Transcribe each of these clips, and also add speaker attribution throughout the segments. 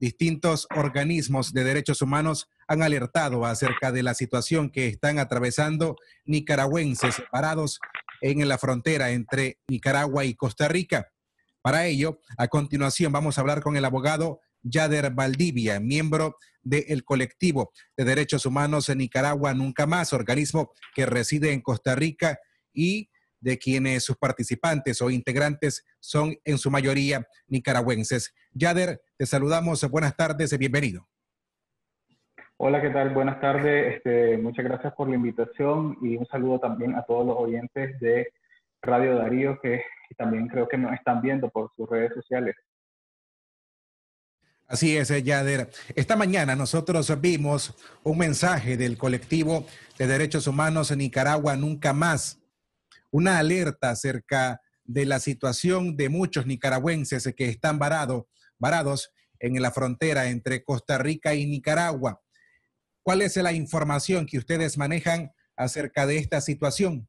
Speaker 1: distintos organismos de derechos humanos han alertado acerca de la situación que están atravesando nicaragüenses separados en la frontera entre Nicaragua y Costa Rica. Para ello, a continuación vamos a hablar con el abogado Yader Valdivia, miembro del colectivo de derechos humanos en Nicaragua Nunca Más, organismo que reside en Costa Rica y de quienes sus participantes o integrantes son en su mayoría nicaragüenses. Yader, te saludamos, buenas tardes, y bienvenido.
Speaker 2: Hola, ¿qué tal? Buenas tardes, este, muchas gracias por la invitación y un saludo también a todos los oyentes de Radio Darío que también creo que nos están viendo por sus redes sociales.
Speaker 1: Así es, eh, Yader. Esta mañana nosotros vimos un mensaje del colectivo de derechos humanos en Nicaragua Nunca Más, una alerta acerca de la situación de muchos nicaragüenses que están varados en la frontera entre Costa Rica y Nicaragua. ¿Cuál es la información que ustedes manejan acerca de esta situación?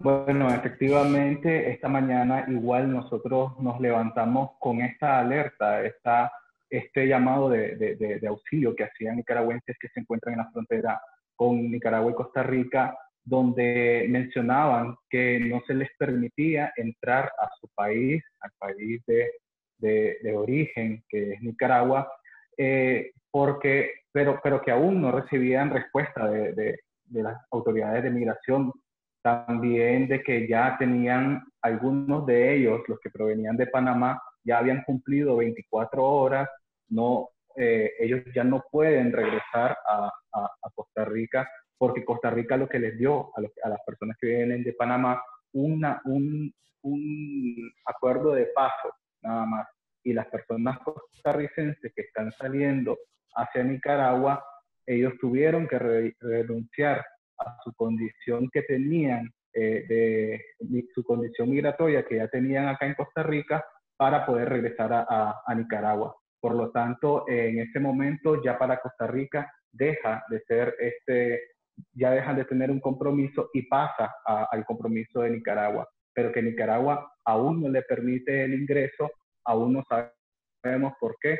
Speaker 2: Bueno, efectivamente, esta mañana igual nosotros nos levantamos con esta alerta, esta, este llamado de, de, de, auxilio que hacían nicaragüenses que se encuentran en la frontera con Nicaragua y Costa Rica, donde mencionaban que no se les permitía entrar a su país, al país de, origen, que es Nicaragua, eh, porque, pero, pero que aún no recibían respuesta de, de las autoridades de migración también de que ya tenían algunos de ellos, los que provenían de Panamá, ya habían cumplido 24 horas, no, eh, ellos ya no pueden regresar a, Costa Rica porque Costa Rica lo que les dio a, a las personas que vienen de Panamá un, acuerdo de paso, nada más. Y las personas costarricenses que están saliendo hacia Nicaragua, ellos tuvieron que renunciar a su condición que tenían, eh, de, su condición migratoria que ya tenían acá en Costa Rica para poder regresar a, a, Nicaragua. Por lo tanto, en ese momento ya para Costa Rica deja de ser este, ya dejan de tener un compromiso y pasa al compromiso de Nicaragua, pero que Nicaragua aún no le permite el ingreso, aún no sabemos por qué,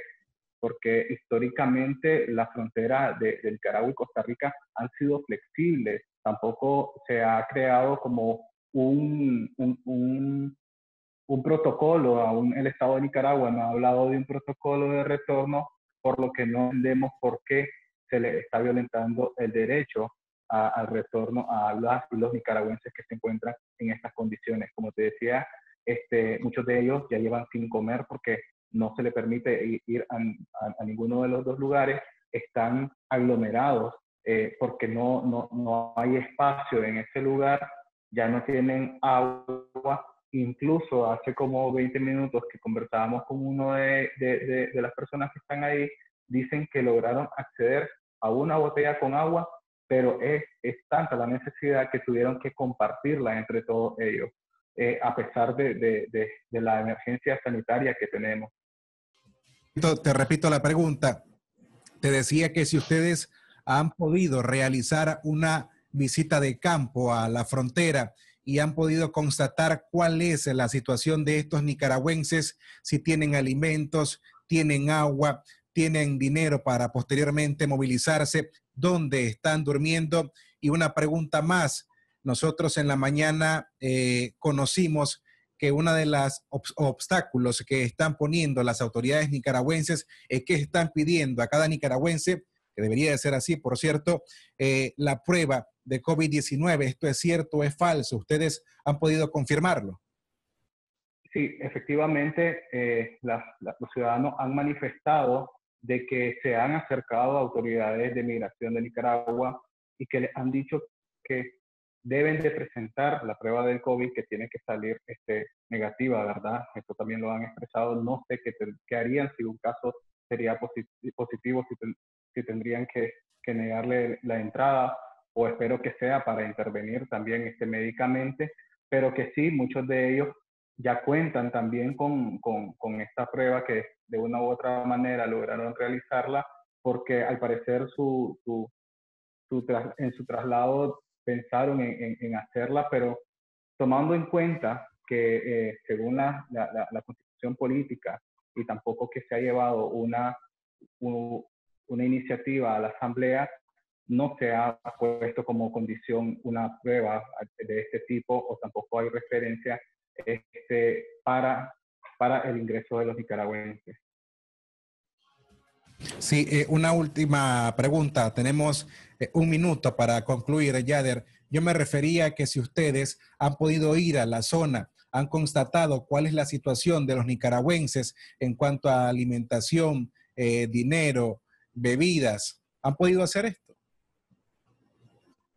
Speaker 2: porque históricamente la frontera de, Nicaragua y Costa Rica han sido flexibles. Tampoco se ha creado como un, un, un, protocolo, aún el Estado de Nicaragua no ha hablado de un protocolo de retorno, por lo que no entendemos por qué se le está violentando el derecho al retorno a las y los nicaragüenses que se encuentran en estas condiciones. Como te decía, este, muchos de ellos ya llevan sin comer porque no se le permite ir a, ninguno de los dos lugares, están aglomerados eh, porque no, no, no, hay espacio en ese lugar, ya no tienen agua. Incluso hace como 20 minutos que conversábamos con uno de, de, de las personas que están ahí, dicen que lograron acceder a una botella con agua, pero es, tanta la necesidad que tuvieron que compartirla entre todos ellos. Eh, a pesar de, la emergencia sanitaria que tenemos.
Speaker 1: Te repito la pregunta. Te decía que si ustedes han podido realizar una visita de campo a la frontera y han podido constatar cuál es la situación de estos nicaragüenses, si tienen alimentos, tienen agua, tienen dinero para posteriormente movilizarse, dónde están durmiendo. Y una pregunta más, nosotros en la mañana eh, conocimos que uno de los obstáculos que están poniendo las autoridades nicaragüenses es que están pidiendo a cada nicaragüense, que debería de ser así, por cierto, eh, la prueba de COVID-19. ¿Esto es cierto o es falso? ¿Ustedes han podido confirmarlo?
Speaker 2: Sí, efectivamente, eh, los ciudadanos han manifestado de que se han acercado autoridades de migración de Nicaragua y que les han dicho que deben de presentar la prueba del COVID que tiene que salir este, negativa, ¿verdad? Esto también lo han expresado. No sé qué, qué harían si un caso sería positivo, si, si tendrían que, que, negarle la entrada o espero que sea para intervenir también este, médicamente, pero que sí, muchos de ellos ya cuentan también con, con, con esta prueba que de una u otra manera lograron realizarla porque al parecer su, su, su en su traslado pensaron en, hacerla, pero tomando en cuenta que eh, según la, la, constitución política y tampoco que se ha llevado una, una iniciativa a la Asamblea, no se ha puesto como condición una prueba de este tipo o tampoco hay referencia este, para, para el ingreso de los nicaragüenses.
Speaker 1: Sí, eh, una última pregunta. Tenemos eh, un minuto para concluir, Yader. Yo me refería a que si ustedes han podido ir a la zona, han constatado cuál es la situación de los nicaragüenses en cuanto a alimentación, eh, dinero, bebidas, ¿han podido hacer esto?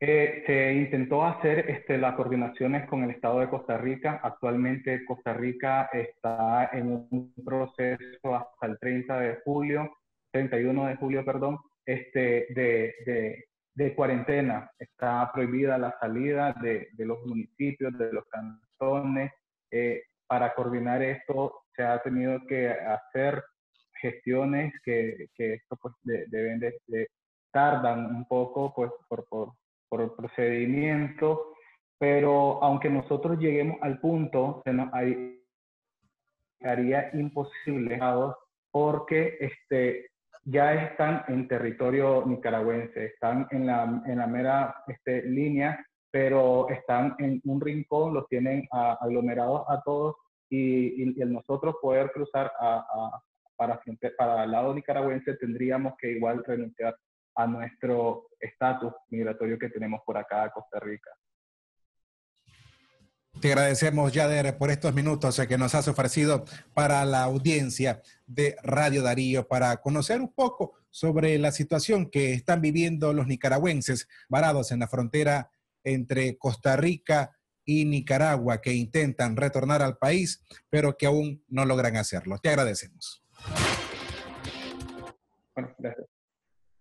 Speaker 2: Se intentó hacer este, las coordinaciones con el Estado de Costa Rica. Actualmente Costa Rica está en un proceso hasta el 30 de julio 31 de julio, perdón, este, de, de, cuarentena. Está prohibida la salida de, de los municipios, de los cantones. Eh, para coordinar esto se ha tenido que hacer gestiones que, que esto pues deben de, tardan un poco pues por, por, por procedimiento, pero aunque nosotros lleguemos al punto, se nos haría imposible porque este, ya están en territorio nicaragüense, están en la, en la mera este, línea, pero están en un rincón, los tienen aglomerados a todos y, y, el nosotros poder cruzar a, para, para el lado nicaragüense tendríamos que igual renunciar a nuestro estatus migratorio que tenemos por acá a Costa Rica.
Speaker 1: Te agradecemos, Yader, por estos minutos que nos has ofrecido para la audiencia de Radio Darío, para conocer un poco sobre la situación que están viviendo los nicaragüenses varados en la frontera entre Costa Rica y Nicaragua, que intentan retornar al país, pero que aún no logran hacerlo. Te agradecemos.
Speaker 2: Bueno, gracias.